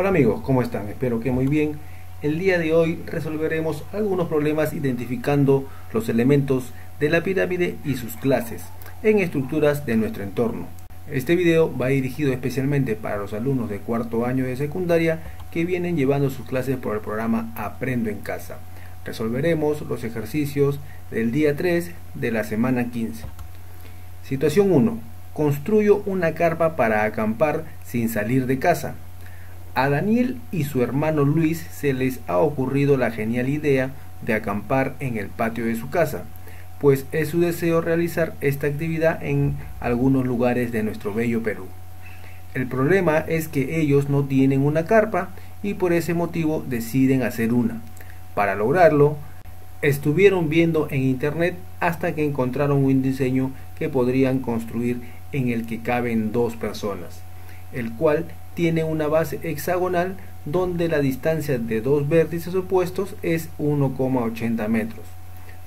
Hola amigos, ¿cómo están? Espero que muy bien. El día de hoy resolveremos algunos problemas identificando los elementos de la pirámide y sus clases en estructuras de nuestro entorno. Este video va dirigido especialmente para los alumnos de cuarto año de secundaria que vienen llevando sus clases por el programa Aprendo en Casa. Resolveremos los ejercicios del día 3 de la semana 15. Situación 1. Construyo una carpa para acampar sin salir de casa. A Daniel y su hermano Luis se les ha ocurrido la genial idea de acampar en el patio de su casa, pues es su deseo realizar esta actividad en algunos lugares de nuestro bello Perú. El problema es que ellos no tienen una carpa y por ese motivo deciden hacer una. Para lograrlo, estuvieron viendo en internet hasta que encontraron un diseño que podrían construir en el que caben dos personas, el cual tiene una base hexagonal donde la distancia de dos vértices opuestos es 1,80 metros.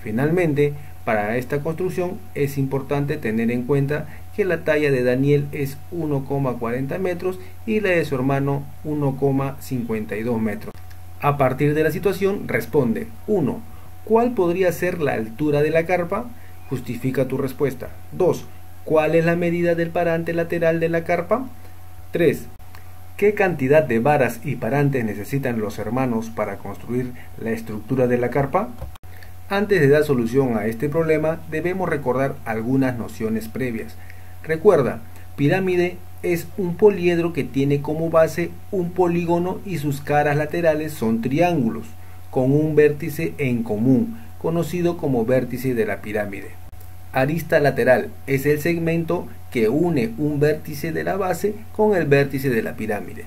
Finalmente, para esta construcción es importante tener en cuenta que la talla de Daniel es 1,40 metros y la de su hermano 1,52 metros. A partir de la situación responde 1. ¿Cuál podría ser la altura de la carpa? Justifica tu respuesta. 2. ¿Cuál es la medida del parante lateral de la carpa? 3. ¿Qué cantidad de varas y parantes necesitan los hermanos para construir la estructura de la carpa? Antes de dar solución a este problema, debemos recordar algunas nociones previas. Recuerda, pirámide es un poliedro que tiene como base un polígono y sus caras laterales son triángulos, con un vértice en común, conocido como vértice de la pirámide. Arista lateral es el segmento que une un vértice de la base con el vértice de la pirámide.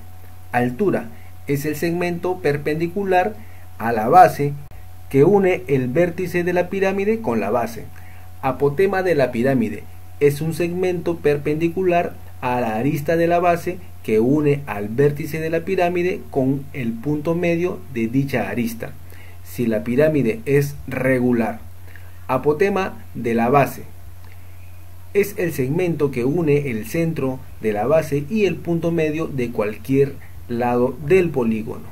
Altura es el segmento perpendicular a la base que une el vértice de la pirámide con la base. Apotema de la pirámide es un segmento perpendicular a la arista de la base que une al vértice de la pirámide con el punto medio de dicha arista. Si la pirámide es regular. Apotema de la base es el segmento que une el centro de la base y el punto medio de cualquier lado del polígono.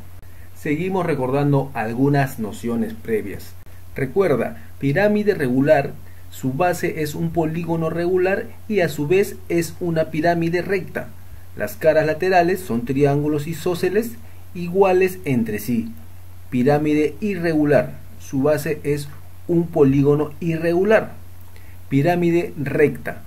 Seguimos recordando algunas nociones previas. Recuerda, pirámide regular, su base es un polígono regular y a su vez es una pirámide recta. Las caras laterales son triángulos isósceles iguales entre sí. Pirámide irregular, su base es un polígono irregular Pirámide recta.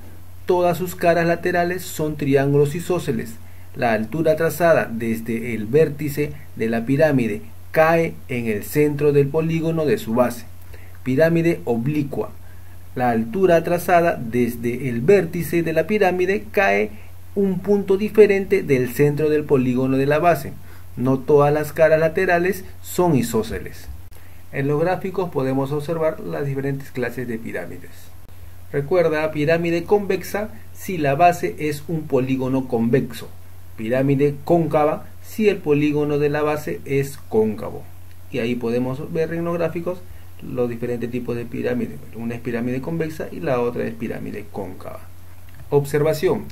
Todas sus caras laterales son triángulos isósceles. La altura trazada desde el vértice de la pirámide cae en el centro del polígono de su base. Pirámide oblicua. La altura trazada desde el vértice de la pirámide cae un punto diferente del centro del polígono de la base. No todas las caras laterales son isósceles. En los gráficos podemos observar las diferentes clases de pirámides. Recuerda, pirámide convexa si la base es un polígono convexo. Pirámide cóncava si el polígono de la base es cóncavo. Y ahí podemos ver en los gráficos los diferentes tipos de pirámide. Una es pirámide convexa y la otra es pirámide cóncava. Observación.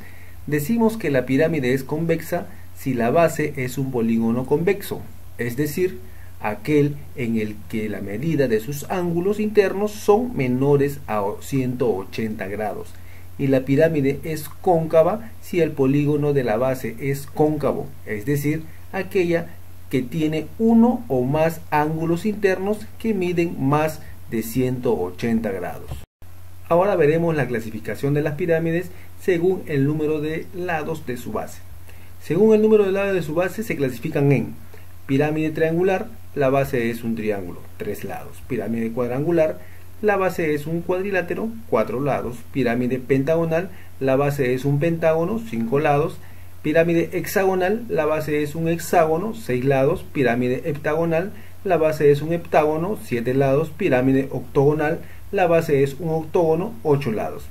Decimos que la pirámide es convexa si la base es un polígono convexo, es decir, aquel en el que la medida de sus ángulos internos son menores a 180 grados y la pirámide es cóncava si el polígono de la base es cóncavo, es decir, aquella que tiene uno o más ángulos internos que miden más de 180 grados. Ahora veremos la clasificación de las pirámides según el número de lados de su base. Según el número de lados de su base se clasifican en pirámide triangular, la base es un triángulo, tres lados. Pirámide cuadrangular, la base es un cuadrilátero, cuatro lados. Pirámide pentagonal, la base es un pentágono, cinco lados. Pirámide hexagonal, la base es un hexágono, seis lados. Pirámide heptagonal, la base es un heptágono, siete lados. Pirámide octogonal, la base es un octógono, ocho lados.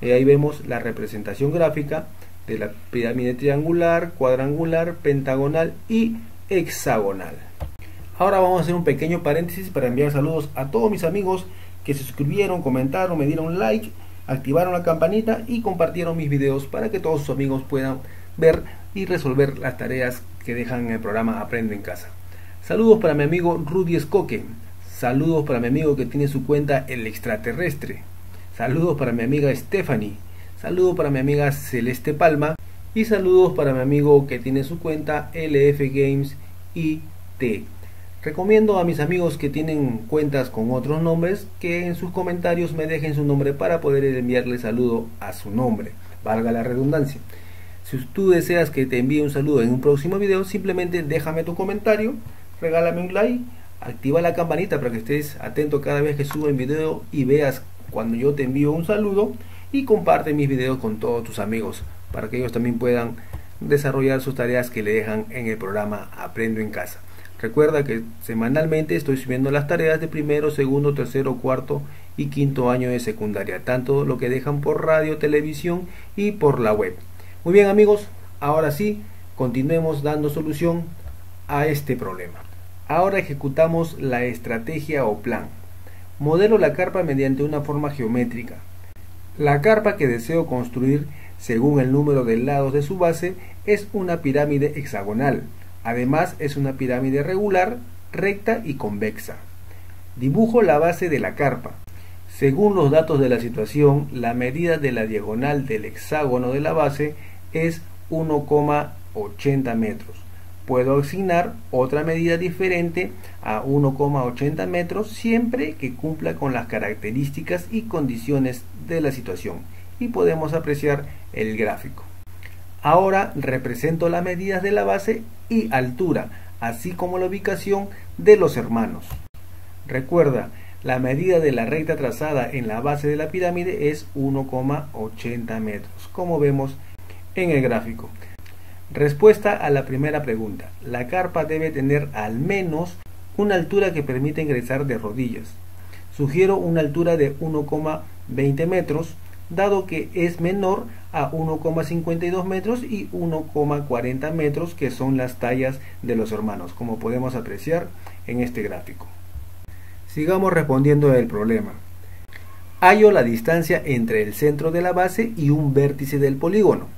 Y ahí vemos la representación gráfica de la pirámide triangular, cuadrangular, pentagonal y hexagonal. Ahora vamos a hacer un pequeño paréntesis para enviar saludos a todos mis amigos que se suscribieron, comentaron, me dieron like, activaron la campanita y compartieron mis videos para que todos sus amigos puedan ver y resolver las tareas que dejan en el programa Aprende en Casa. Saludos para mi amigo Rudy Escoque. Saludos para mi amigo que tiene su cuenta El Extraterrestre. Saludos para mi amiga Stephanie. Saludos para mi amiga Celeste Palma. Y saludos para mi amigo que tiene su cuenta LF Games IT. Recomiendo a mis amigos que tienen cuentas con otros nombres que en sus comentarios me dejen su nombre para poder enviarle saludo a su nombre, valga la redundancia. Si tú deseas que te envíe un saludo en un próximo video, simplemente déjame tu comentario, regálame un like, activa la campanita para que estés atento cada vez que suba un video y veas cuando yo te envío un saludo y comparte mis videos con todos tus amigos para que ellos también puedan desarrollar sus tareas que le dejan en el programa Aprendo en Casa. Recuerda que semanalmente estoy subiendo las tareas de primero, segundo, tercero, cuarto y quinto año de secundaria, tanto lo que dejan por radio, televisión y por la web. Muy bien amigos, ahora sí, continuemos dando solución a este problema. Ahora ejecutamos la estrategia o plan. Modelo la carpa mediante una forma geométrica. La carpa que deseo construir, según el número de lados de su base, es una pirámide hexagonal Además es una pirámide regular, recta y convexa. Dibujo la base de la carpa. Según los datos de la situación, la medida de la diagonal del hexágono de la base es 1,80 metros. Puedo asignar otra medida diferente a 1,80 metros siempre que cumpla con las características y condiciones de la situación y podemos apreciar el gráfico. Ahora represento las medidas de la base y altura, así como la ubicación de los hermanos. Recuerda, la medida de la recta trazada en la base de la pirámide es 1,80 metros, como vemos en el gráfico. Respuesta a la primera pregunta. La carpa debe tener al menos una altura que permita ingresar de rodillas. Sugiero una altura de 1,20 metros dado que es menor a 1,52 metros y 1,40 metros que son las tallas de los hermanos, como podemos apreciar en este gráfico. Sigamos respondiendo el problema. Hallo la distancia entre el centro de la base y un vértice del polígono.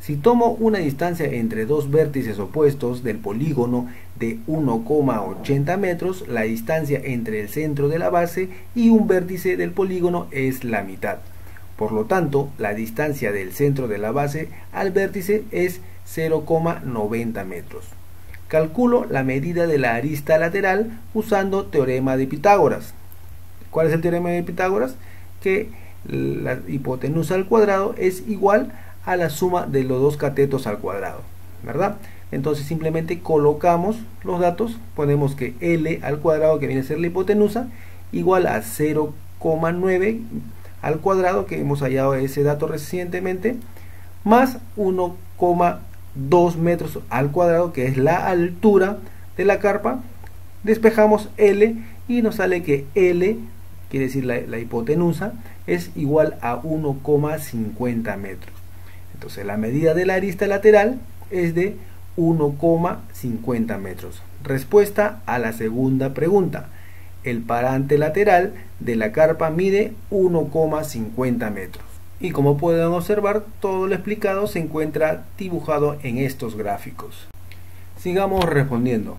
Si tomo una distancia entre dos vértices opuestos del polígono de 1,80 metros, la distancia entre el centro de la base y un vértice del polígono es la mitad. Por lo tanto, la distancia del centro de la base al vértice es 0,90 metros. Calculo la medida de la arista lateral usando teorema de Pitágoras. ¿Cuál es el teorema de Pitágoras? Que la hipotenusa al cuadrado es igual a la suma de los dos catetos al cuadrado, ¿verdad? Entonces simplemente colocamos los datos, ponemos que L al cuadrado que viene a ser la hipotenusa igual a 0,9 al cuadrado, que hemos hallado ese dato recientemente, más 1,2 metros al cuadrado, que es la altura de la carpa. Despejamos L y nos sale que L, quiere decir la, hipotenusa, es igual a 1,50 metros. Entonces la medida de la arista lateral es de 1,50 metros. Respuesta a la segunda pregunta. El parante lateral de la carpa mide 1,50 metros. Y como pueden observar, todo lo explicado se encuentra dibujado en estos gráficos. Sigamos respondiendo.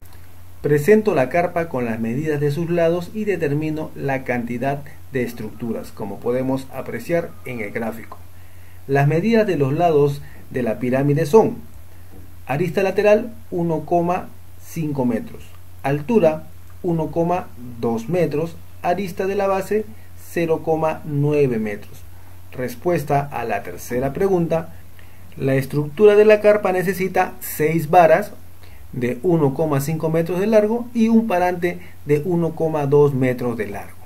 Presento la carpa con las medidas de sus lados y determino la cantidad de estructuras, como podemos apreciar en el gráfico. Las medidas de los lados de la pirámide son arista lateral 1,5 metros, altura 1,2 metros, arista de la base 0,9 metros. Respuesta a la tercera pregunta. La estructura de la carpa necesita 6 varas de 1,5 metros de largo y un parante de 1,2 metros de largo.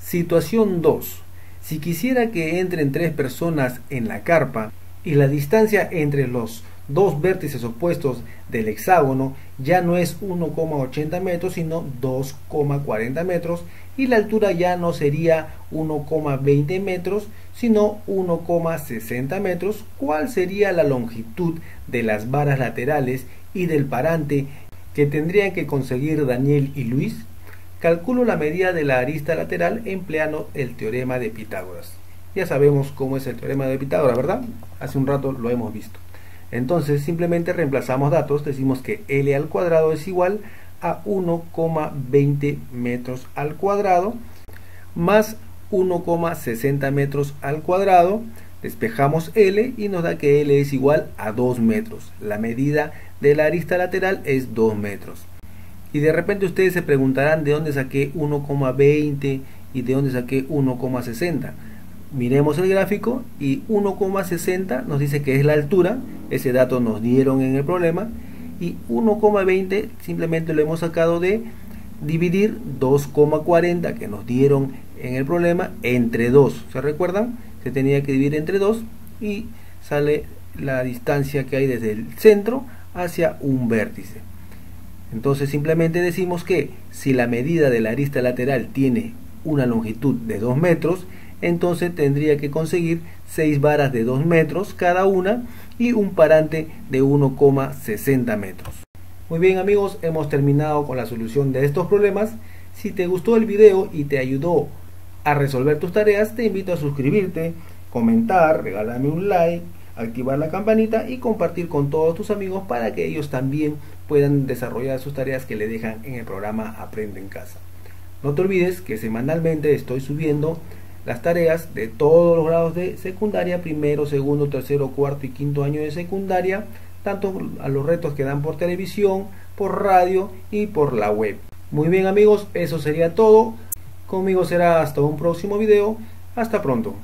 Situación 2. Si quisiera que entren tres personas en la carpa y la distancia entre los dos vértices opuestos del hexágono ya no es 1,80 metros sino 2,40 metros y la altura ya no sería 1,20 metros sino 1,60 metros. Cuál sería la longitud de las varas laterales y del parante que tendrían que conseguir Daniel y Luis calculo la medida de la arista lateral empleando el teorema de Pitágoras. Ya sabemos cómo es el teorema de Pitágoras verdad hace un rato lo hemos visto Entonces simplemente reemplazamos datos, decimos que L al cuadrado es igual a 1,20 metros al cuadrado más 1,60 metros al cuadrado. Despejamos L y nos da que L es igual a 2 metros. La medida de la arista lateral es 2 metros. Y de repente ustedes se preguntarán de dónde saqué 1,20 y de dónde saqué 1,60. Miremos el gráfico y 1,60 nos dice que es la altura, ese dato nos dieron en el problema, y 1,20 simplemente lo hemos sacado de dividir 2,40 que nos dieron en el problema entre 2. ¿Se recuerdan? Se tenía que dividir entre 2 y sale la distancia que hay desde el centro hacia un vértice. Entonces simplemente decimos que si la medida de la arista lateral tiene una longitud de 2 metros, entonces tendría que conseguir 6 varas de 2 metros cada una y un parante de 1,60 metros. Muy bien amigos, hemos terminado con la solución de estos problemas. Si te gustó el video y te ayudó a resolver tus tareas, te invito a suscribirte, comentar, regalarme un like, activar la campanita y compartir con todos tus amigos para que ellos también puedan desarrollar sus tareas que le dejan en el programa Aprende en Casa. No te olvides que semanalmente estoy subiendo las tareas de todos los grados de secundaria, primero, segundo, tercero, cuarto y quinto año de secundaria, tanto a los retos que dan por televisión, por radio y por la web. Muy bien amigos, eso sería todo. Conmigo será hasta un próximo video. Hasta pronto.